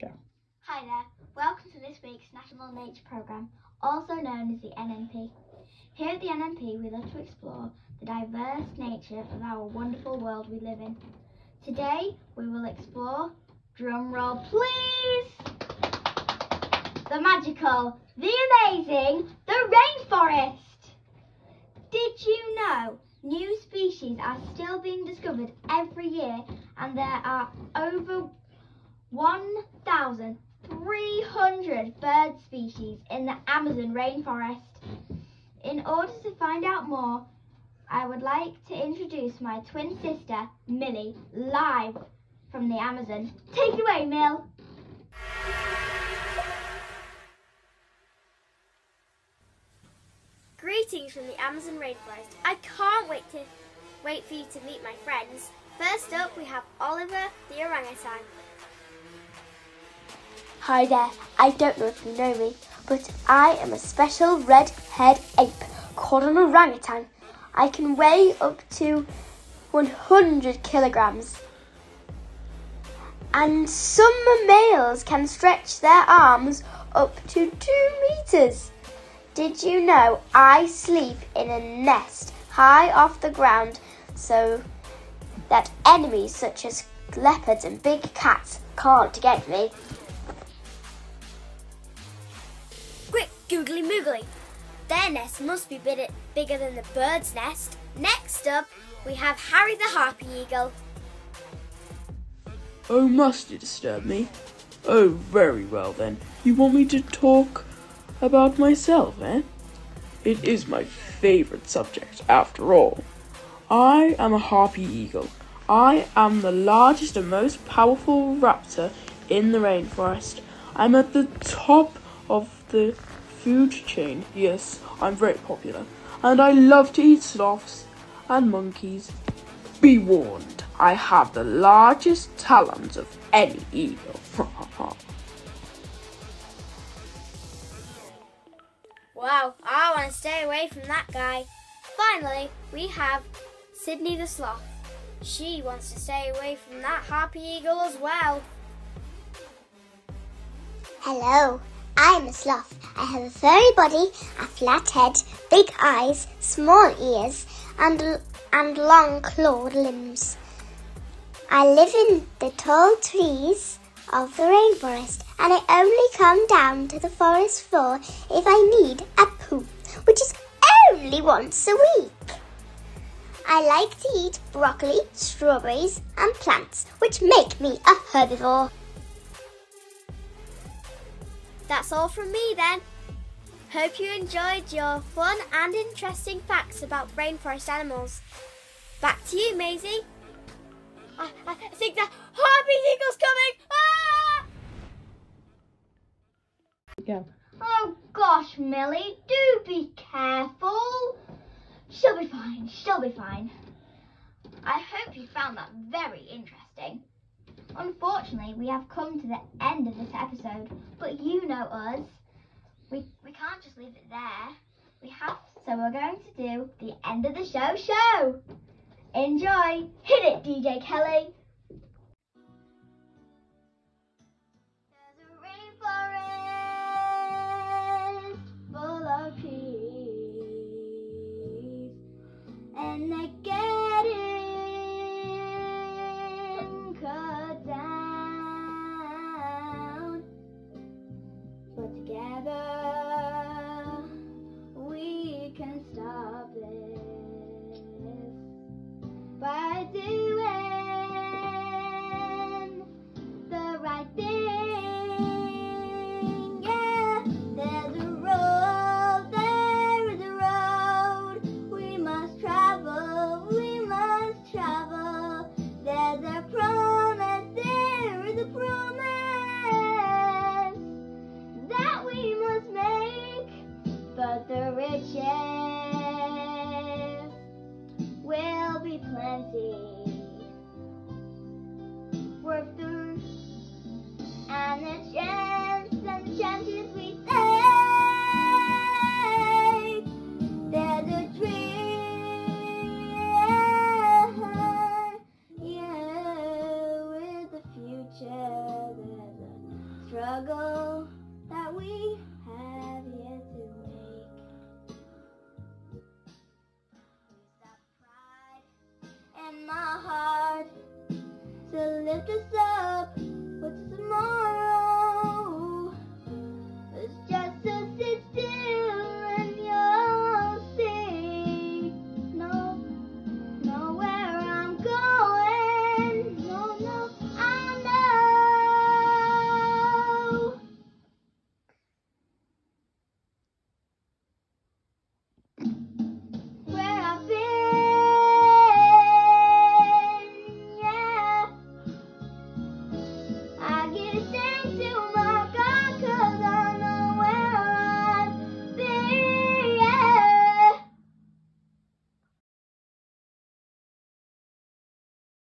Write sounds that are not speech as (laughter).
Go. Hi there, welcome to this week's National Nature Programme, also known as the NNP. Here at the NNP, we love to explore the diverse nature of our wonderful world we live in. Today, we will explore, drum roll please, the magical, the amazing, the rainforest. Did you know new species are still being discovered every year and there are over 1,300 bird species in the Amazon rainforest. In order to find out more, I would like to introduce my twin sister, Millie, live from the Amazon. Take it away, Mill. Greetings from the Amazon rainforest. I can't wait to wait for you to meet my friends. First up, we have Oliver the orangutan. Hi there, I don't know if you know me, but I am a special red-haired ape called an orangutan. I can weigh up to 100 kilograms. And some males can stretch their arms up to 2 meters. Did you know I sleep in a nest high off the ground so that enemies such as leopards and big cats can't get me? Googly moogly. Their nest must be bit- bigger than the bird's nest. Next up, we have Harry the harpy eagle. Oh, must you disturb me? Oh, very well then. You want me to talk about myself, eh? It is my favorite subject, after all. I am a harpy eagle. I am the largest and most powerful raptor in the rainforest. I'm at the top of the food chain. Yes, I'm very popular. And I love to eat sloths and monkeys. Be warned, I have the largest talons of any eagle. (laughs) Wow, I want to stay away from that guy. Finally, we have Sydney the sloth. She wants to stay away from that harpy eagle as well. Hello, I'm a sloth. I have a furry body, a flat head, big eyes, small ears, and, and long clawed limbs. I live in the tall trees of the rainforest, and I only come down to the forest floor if I need a poo, which is only once a week. I like to eat broccoli, strawberries, and plants, which make me a herbivore. That's all from me then. Hope you enjoyed your fun and interesting facts about rainforest animals. Back to you, Maisie. I, I think the harpy eagle's coming. Ah! Go. Oh gosh, Millie, do be careful. She'll be fine, she'll be fine. I hope you found that very interesting. Unfortunately, we have come to the end of know us. We, we can't just leave it there. We have, so we're going to do the end of the show show. Enjoy. Hit it, DJ Kelly. Struggle that we